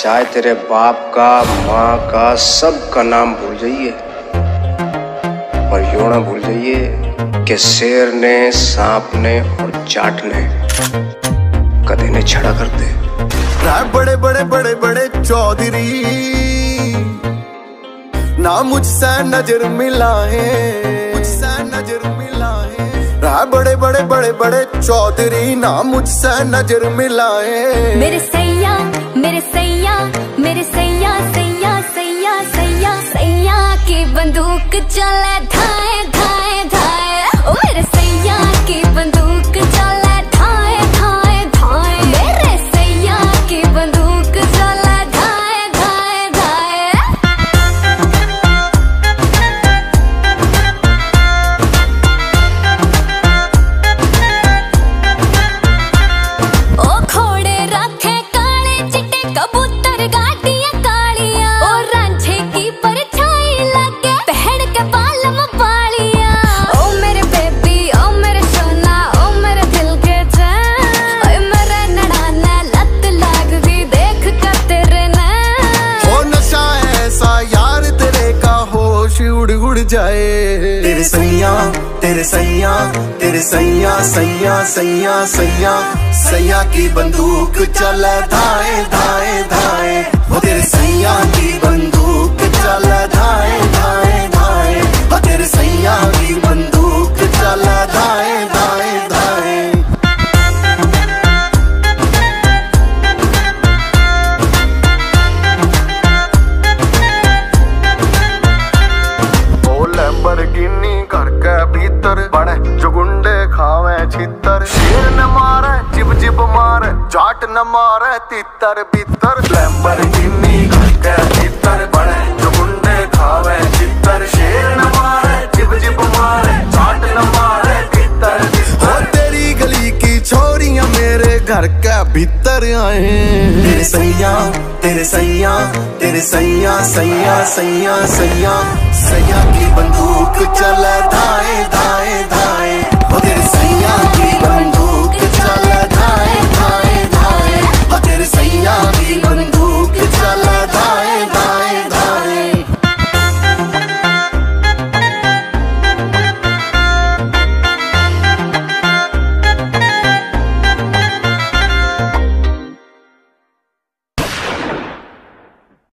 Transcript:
चाहे तेरे बाप का माँ का सब का नाम भूल जाइए। पर यूँ ना भूल जाइए कि शेर ने सांप ने और जाट ने कदे ने छड़ा कर दे बड़े बड़े बड़े बड़े चौधरी ना मुझसे नज़र मिलाए। मुझसे नज़र मिलाए। बड़े बड़े बड़े बड़े चौधरी ना मुझसे नज़र मिलाए। मेरे सैया मेरे सैया मेरे सैया सैया सैया सैया सैया की बंदूक चले धाए कबूतर गाटियाँ कालियाँ ओ रांझे की परछाई लगे पहन के बालियाँ। ओ मेरे बेबी ओ मेरे सोना ओ मेरे दिल के ओए मेरे नड़ाना लत लाग दी देख कर तेरे हो नशा ऐसा यार तेरे का होश उड़ उड़ जाए। तेरे सैया तेरे सैया तेरे सैया सैया सैया सैया। सैया की बंदूक चल धाए धाए धाए। वो तेरे सैया की बंदूक चल धाए धाए धाए। वो तेरे सैया की बंदूक चले धाए धाए धाए। ओ लैम्बोर्गिनी घर भीतर बड़े जो गुंडे खावे। छितर। शेर न मारे जिब जिब मारे जाट न मारे तितर बितर। लैम्बोर्गिनी के भीतर बड़े जो गुंडे खावे छितर। शेर न मारे जिब जिब मारे जाट न मारे तितर बितर। तेरी गली की छोरियाँ मेरे घर के भीतर आए। तेरे सैया तेरे सैया तेरे सैया सैया सैया सैया सैया की बंदूक